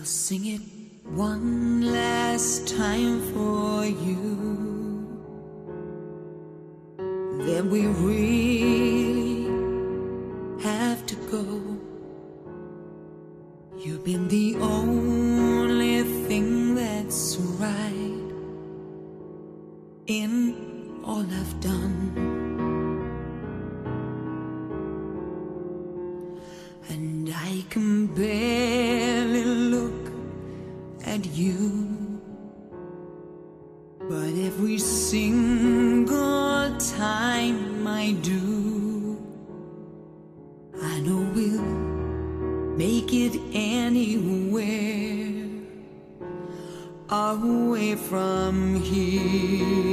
I'll sing it one last time for you. Then we really have to go. You've been the only thing that's right in all I've done. And I can look at you. But every single time I do, I know we'll make it anywhere away from here.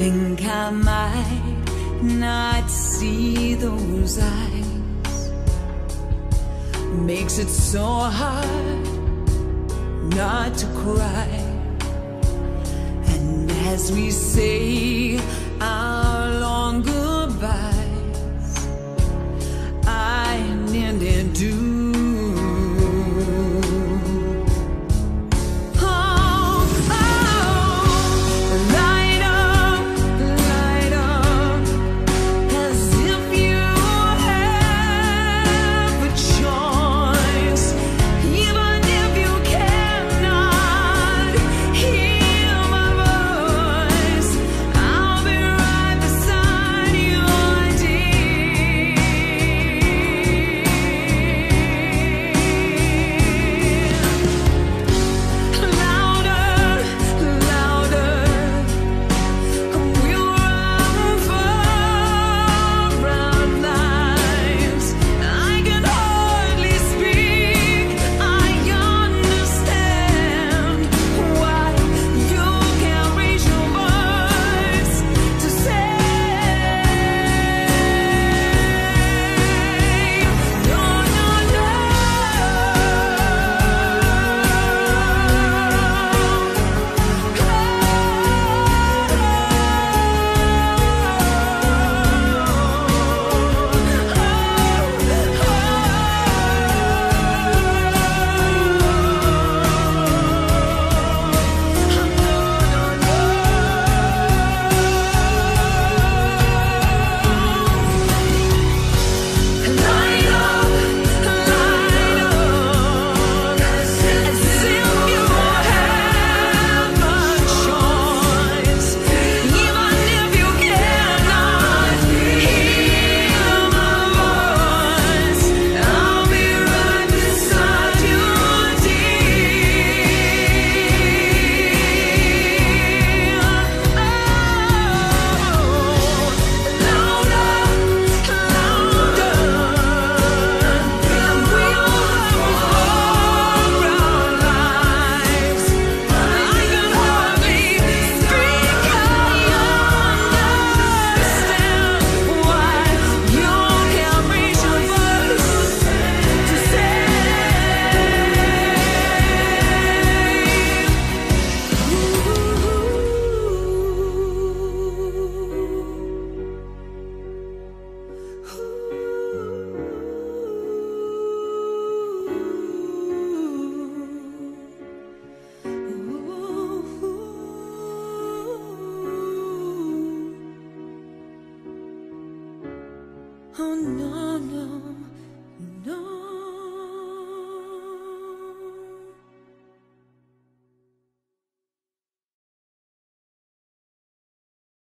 Think I might not see those eyes makes it so hard not to cry. And as we say Oh no.